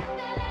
Bye.